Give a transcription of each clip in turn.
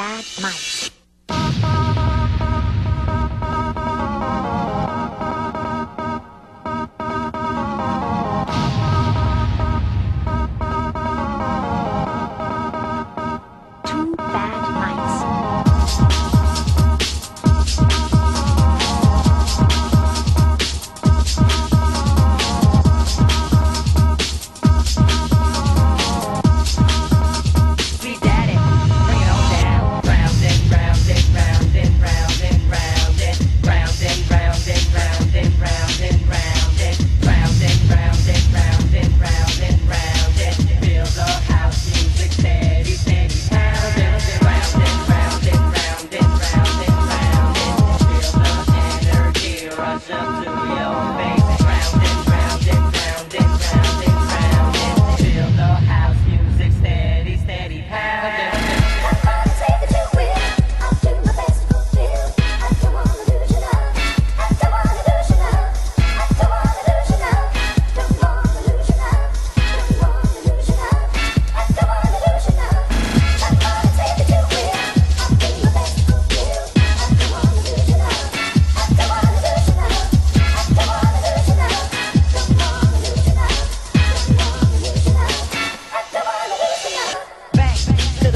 bad mice.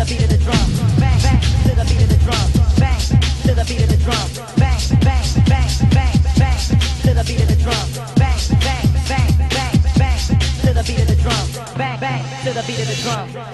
the beat of the drum. Bang, bang, to the beat of the drum. Bang, to the beat of the drum. Bang, bang, bang, bang, bang, to the beat of the drum. Bang, bang, bang, bang, bang, to the beat of the drum. Bang, bang, to the beat of the drum.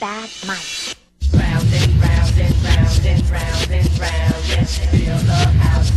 bad mice. Round and round and round and round and round, yes, build a house.